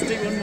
least on one.